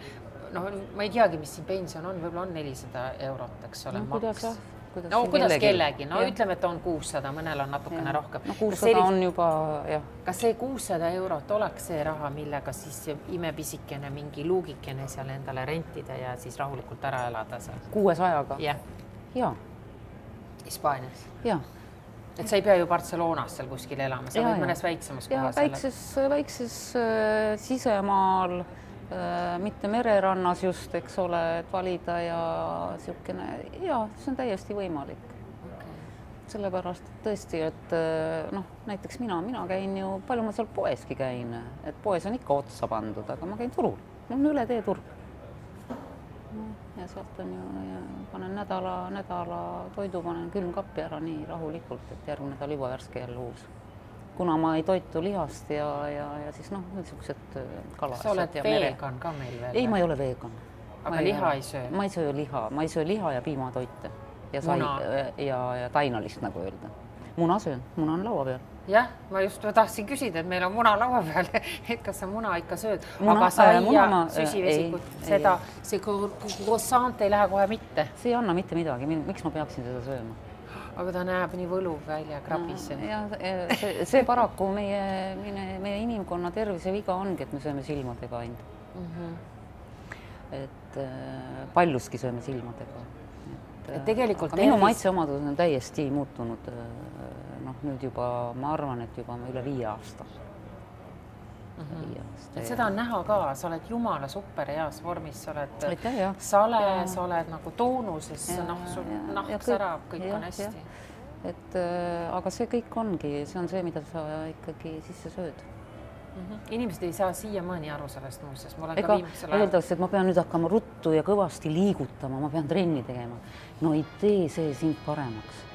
noh, ma ei teagi, mis siin pension on, võib-olla on nelisada eurot, eks ole no,, maks kuidas no kuidas kellegi, kellegi., no ja. ütleme, et on kuussada, mõnel on natukene ja. rohkem. no kuussada sellist... on juba jah. kas see kuussada eurot oleks see raha, millega siis imepisikene mingi luugikene seal endale rentida ja siis rahulikult ära elada seal? kuuesajaga? jah. jaa. Hispaanias? jaa et sa ei pea ju Barcelonas seal kuskil elama, sa ja, võid mõnes väiksemas kohas. väikses, väikses äh, sisemaal Äh, mitte mererannas just, eks ole, et valida ja niisugune ja see on täiesti võimalik. Okay.. sellepärast et tõesti, et äh, noh, näiteks mina, mina käin ju, palju ma seal poeski käin, et poes on ikka otsa pandud, aga ma käin turul, mul on üle tee turg. ja sealt on ju, panen nädala, nädala toidu panen külmkappi ära nii rahulikult, et järgmine nädal juba värske jälle uus. Kuna ma ei toitu lihast ja, ja, ja siis noh, niisugused kala. sa oled vegan ka meil veel? ei, ma ei ole vegan. aga ma liha ei söö? ma ei söö liha, ma ei söö liha ja piimatoite ja sai ja, ja tainalist, nagu öelda. muna söön, muna on laua peal jah, ma just ma tahtsin küsida, et meil on muna laua peal, et kas sa muna ikka sööd, aga saia, süsivesikut, seda, see croissant ei lähe kohe mitte. see ei anna mitte midagi, miks ma peaksin seda sööma? Aga ta näeb nii võluv välja krabis ja see, see paraku meie, meie, meie inimkonna terviseviga ongi, et me sööme silmadega ainult mm. -hmm. et äh, paljuski sööme silmadega. et, et tegelikult tervis... minu maitseomadused on täiesti muutunud äh, noh, nüüd juba ma arvan, et juba üle viie aasta aasta. seda on näha ka, sa oled jumala super heas vormis, sa oled Aitäh, sale, sa oled nagu toonuses, noh, sul nahk särab, kõik ja, on hästi. et äh, aga see kõik ongi, see on see, mida sa ikkagi sisse sööd mm. -hmm. inimesed ei saa siiamaani aru sellest muuseas, ma olen Ega. Öeldakse, et ma pean nüüd hakkama ruttu ja kõvasti liigutama, ma pean trenni tegema. no ei tee see sind paremaks.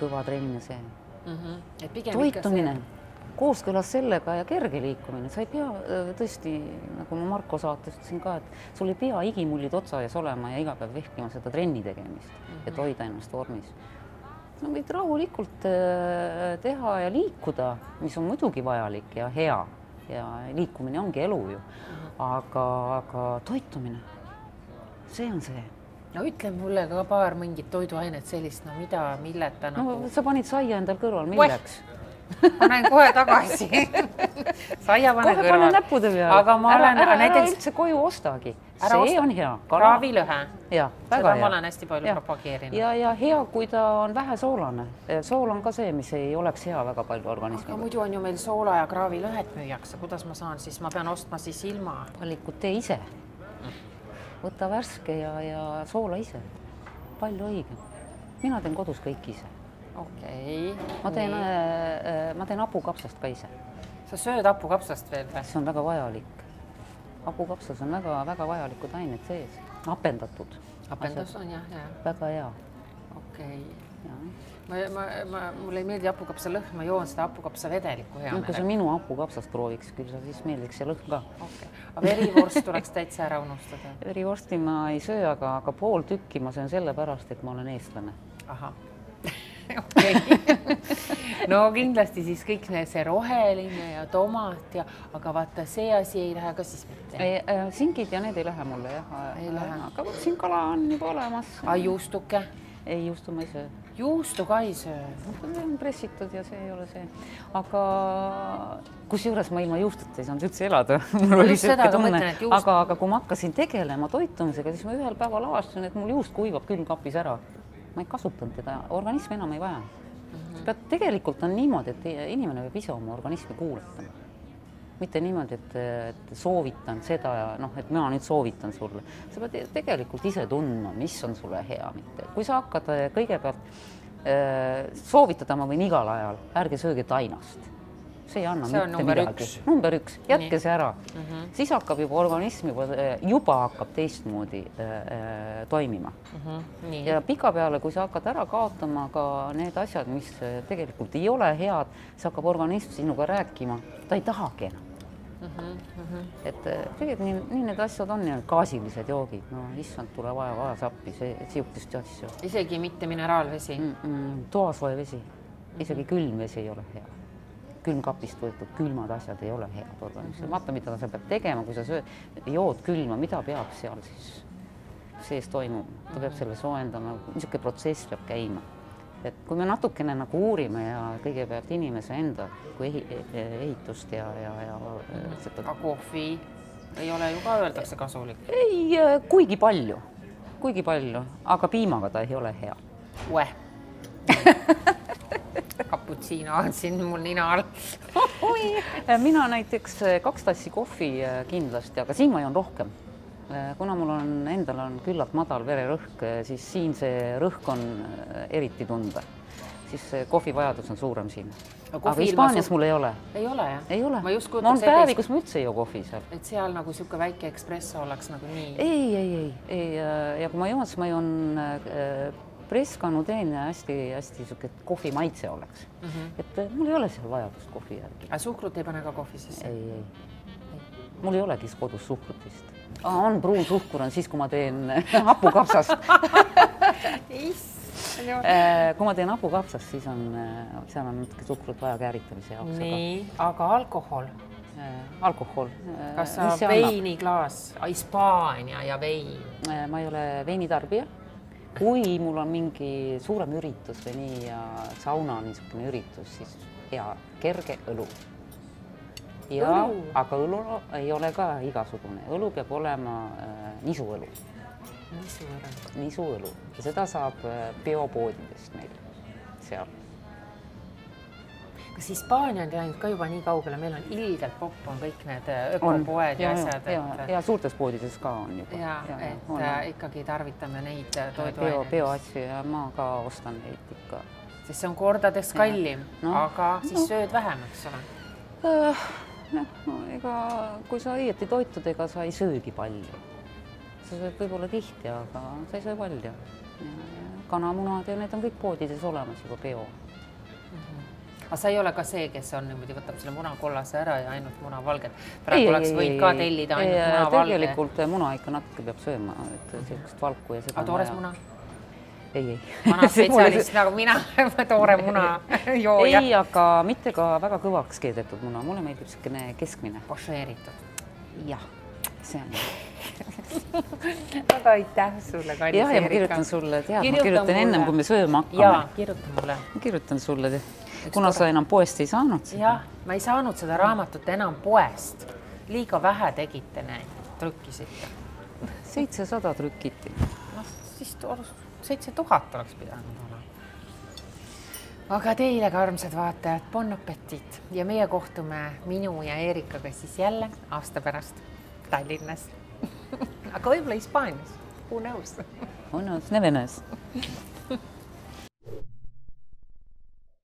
kõva trenn ja see mm. -hmm. toitumine see... kooskõlas sellega ja kerge liikumine, sa ei pea äh, tõesti, nagu ma Marko saates ütlesin ka, et sul ei pea igimullid otsa ees olema ja iga päev vehkima seda trenni tegemist mm, -hmm. et hoida ennast vormis. sa võid rahulikult äh, teha ja liikuda, mis on muidugi vajalik ja hea ja liikumine ongi elu ju -hmm. aga, aga toitumine, see on see no ütle mulle ka paar mingit toiduainet sellist, no mida, milleta nagu. no sa panid saia endal kõrval, milleks? Kohe tagasi saia panen kohe panen näppude peale. aga ma olen ära, näiteks. ära üldse koju ostagi. see osta. on hea. kraavilõhe. seda hea. ma olen hästi palju ja. propageerinud. ja, ja hea, kui ta on vähesoolane. sool on ka see, mis ei oleks hea väga palju organismile. muidu on ju meil soola ja kraavilõhet müüakse, kuidas ma saan siis, ma pean ostma siis ilma? valikut tee ise võta värske ja, ja soola ise. palju õigem. mina teen kodus kõik ise. Okei okay,. ma teen, äh, ma teen hapukapsast ka ise. sa sööd hapukapsast veel või? see on väga vajalik. hapukapsas on väga-väga vajalikud ained sees, hapendatud. hapendus on jah, jah. väga hea. okei okay ma, ma, ma, mulle ei meeldi hapukapsa lõhn, ma joon seda hapukapsa vedelikku hea meelega. kui sa minu hapukapsast prooviks, küll sa siis meeldiks see lõhn ka. okei okay., aga verivorst tuleks täitsa ära unustada. verivorsti ma ei söö, aga, aga pool tükki ma söön sellepärast, et ma olen eestlane. ahah no kindlasti siis kõik need, see roheline ja tomat ja, aga vaata, see asi ei lähe ka siis mitte. Äh, singid ja need ei lähe mulle jah. ei lähe. aga vot siin kala on juba olemas. juustuke? ei, juustu ma ei söö juustu ka ei söö? see on pressitud ja see ei ole see, aga kusjuures ma ilma juustuta ei saanud üldse elada mul oli siuke tunne, aga, aga kui ma hakkasin tegelema toitumisega, siis ma ühel päeval avastasin, et mul juust kuivab külmkapis ära. Ma ei kasutanud teda, organism enam ei vaja mm. -hmm. pead, tegelikult on niimoodi, et inimene peab ise oma organismi kuulatama mitte niimoodi, et, et soovitan seda ja noh, et mina nüüd soovitan sulle, sa pead tegelikult ise tundma, mis on sulle hea, mitte kui sa hakkad äh, kõigepealt äh, soovitada, ma võin igal ajal, ärge sööge tainast see ei anna see mitte midagi. number üks, jätke Nii. see ära mm, -hmm. siis hakkab juba organism juba, äh, juba hakkab teistmoodi äh, toimima mm. -hmm. ja pikapeale, kui sa hakkad ära kaotama ka need asjad, mis tegelikult ei ole head, siis hakkab organism sinuga rääkima, ta ei tahagi enam mm. -hmm. et äh, tegelikult nii, nii need asjad on ja gaasilised joogid, no issand, tule vaja, vajas appi, see sihukest asju. isegi mitte mineraalvesi mm? -mm, toasoe vesi, isegi mm -hmm. külm vesi ei ole hea. Külmkapist võetud külmad asjad ei ole head organismile -hmm., vaata, mida sa pead tegema, kui sa sööd, jood külma, mida peab seal siis sees toimuma, ta peab selle soojendama, niisugune protsess peab käima et kui me natukene nagu uurime ja kõigepealt inimese enda kui ehi, ehitust ja, ja, ja seda. aga kohvi ei ole ju ka öeldakse kasulik? ei, kuigi palju, kuigi palju, aga piimaga ta ei ole hea. Kaputsiino on siin mul nina all mina näiteks kaks tassi kohvi kindlasti, aga siin ma joon rohkem Äh, kuna mul on, endal on küllalt madal vererõhk, siis siin see rõhk on eriti tunda. siis kohvivajadus on suurem siin. Aga Hispaanias su- mul ei ole, ei ole jah? ei ole. ma just no on kujutaks ette, päevi, et- kus ma üldse ei joo kohvi seal. et seal nagu niisugune väike espresso oleks nagu nii. ei, ei, ei, ei äh, ja kui ma joon, siis ma joon äh, Prescano teen ja hästi-hästi niisugune kohvi maitse oleks mm. -hmm. et äh, mul ei ole seal vajadust kohvi järgi. aga suhkrut ei pane ka kohvi sisse? ei, ei. mul ei olegi kodus suhkrut vist. on pruun suhkur on siis, kui ma teen hapukapsast issand jumal. Äh, kui ma teen hapukapsast, siis on, seal on natuke suhkrut vaja kääritamise jaoks. nii, aga alkohol? alkohol. kas sa veiniklaas, Hispaania ja vein? ma ei ole veinitarbija. Kui mul on mingi suurem üritus või nii ja sauna on niisugune üritus, siis hea kerge õlu. ja Õlu? aga õlu ei ole ka igasugune, õlu peab olema äh, nisuõlu, niisugune. nisuõlu ja seda saab äh, biopoodidest meil seal kas Hispaania on läinud ka juba nii kaugele, meil on ilgelt popp on kõik need äh, on ökopoed ja, ja asjad, ja, ja, ja suurtes poodides ka on juba. ja, et on, äh, ikkagi tarvitame neid äh, bio, toiduaineid. bioasju ja ma ka ostan neid ikka. sest see on kordades kallim, No. aga siis No. sööd vähem, eks ole. jah, no ega kui sa õieti toitud, ega sa ei söögi palju. sa sööd võib-olla tihti, aga sa ei söö palju. kanamunad ja need on kõik poodides olemas juba bio. Aga sa ei ole ka see, kes on niimoodi, võtab selle munakollase ära ja ainult munavalget. praegu oleks võinud ka tellida ainult munavalge. tegelikult muna ikka natuke peab sööma, et niisugust valku ja seda. aga toores muna? ei, ei. vana spetsialist nagu mina toore muna jooja. ei, aga mitte ka väga kõvaks keedetud muna, mulle meeldib niisugune keskmine. pošeeritud. jah, see on väga aitäh sulle, kallis jah, ja ma kirjutan sulle, tead, ma Kirjuta kirjutan ennem, mulle. kui me sööma hakkame. jaa, kirjuta mulle. ma kirjutan sulle, kuna sa enam poest ei saanud seda. jah, ma ei saanud seda raamatut enam poest. liiga vähe tegite neid, trükkisite. seitsesada trükiti. noh, siis seitse tuhat oleks pidanud olema. aga teile ka, armsad vaatajad, bon appetit ja meie kohtume minu ja Eerikaga siis jälle aasta pärast Tallinnas aga võib-olla Hispaanias, who knows on, on, never knows.